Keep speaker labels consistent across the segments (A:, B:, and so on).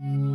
A: Mm-hmm.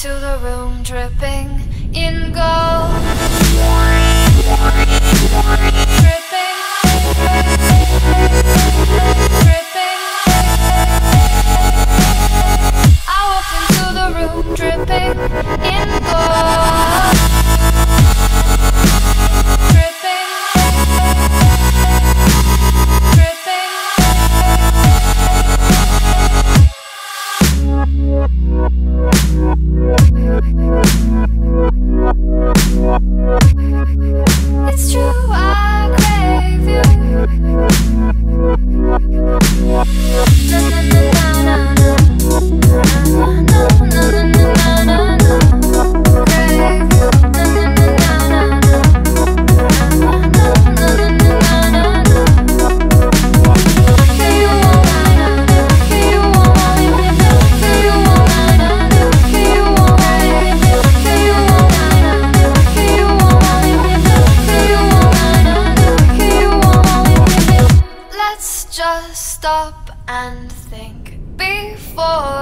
A: To the room dripping in gold. for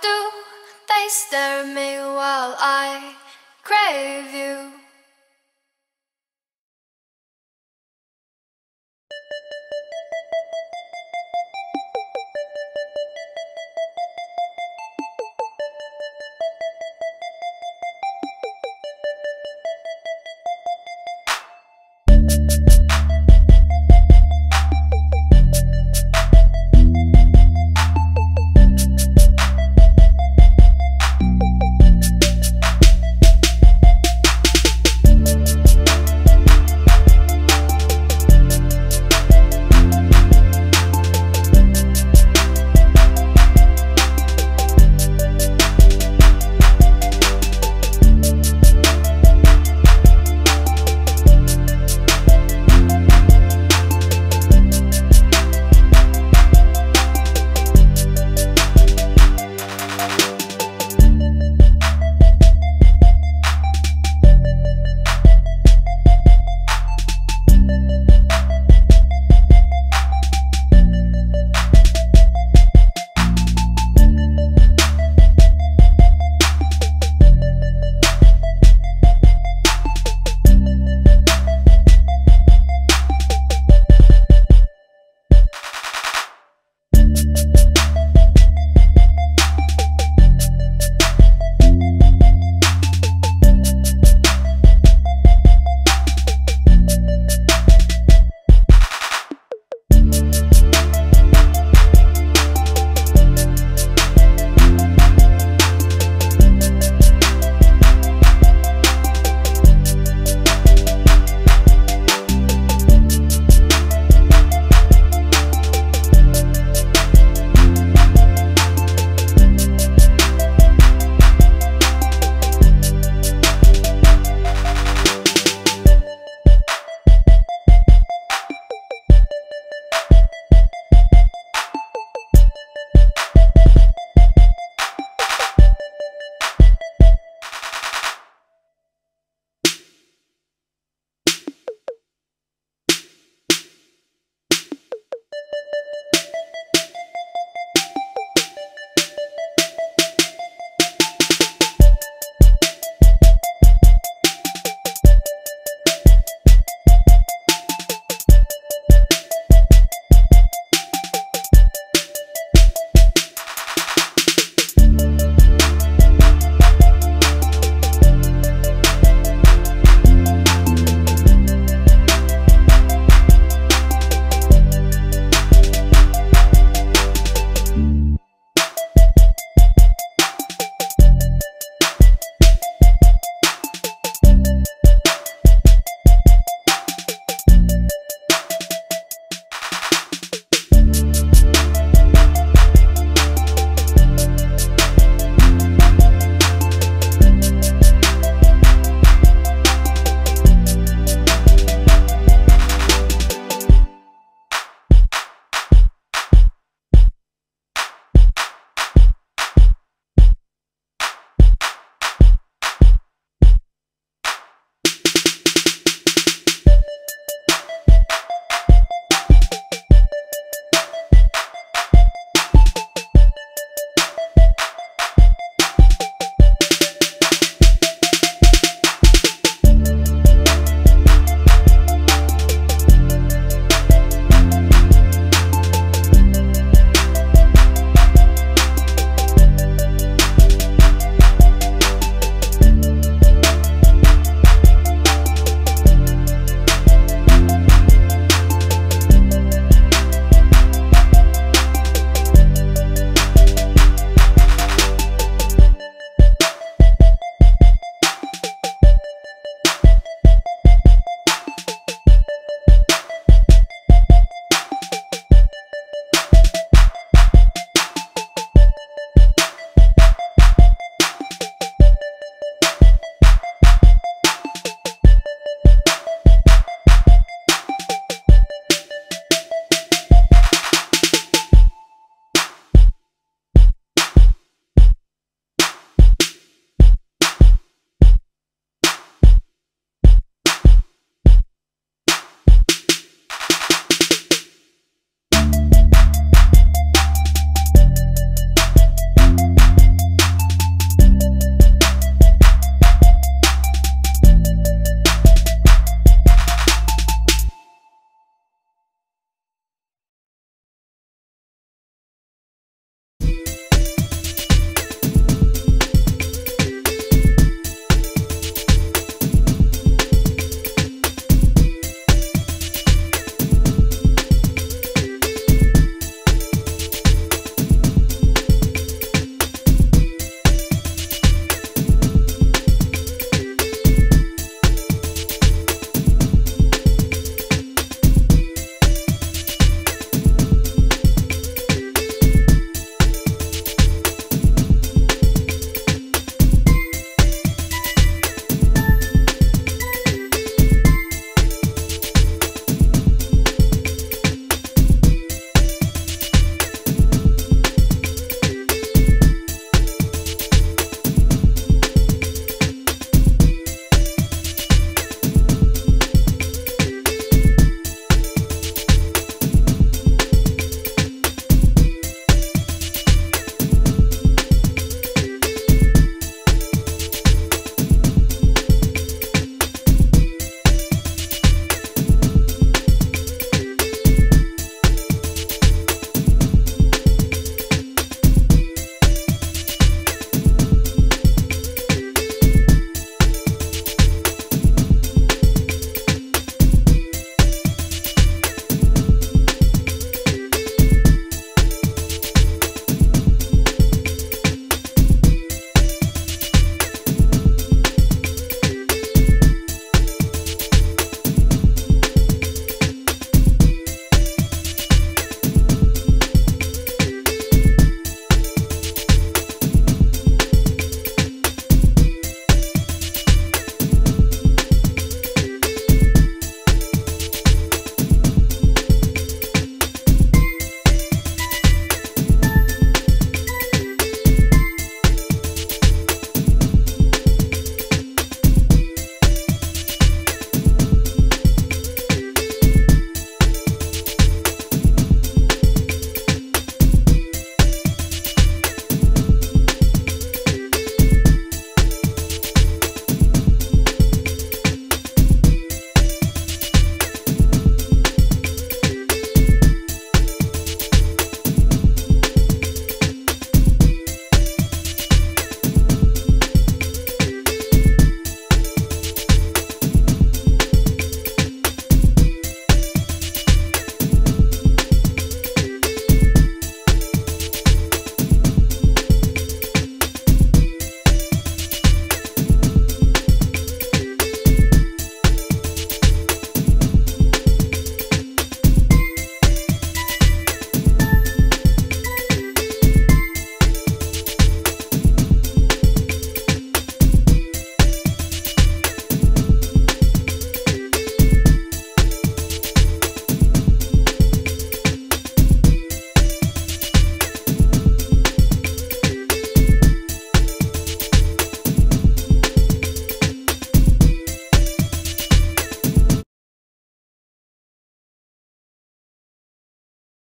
A: do. They stare at me while I crave you.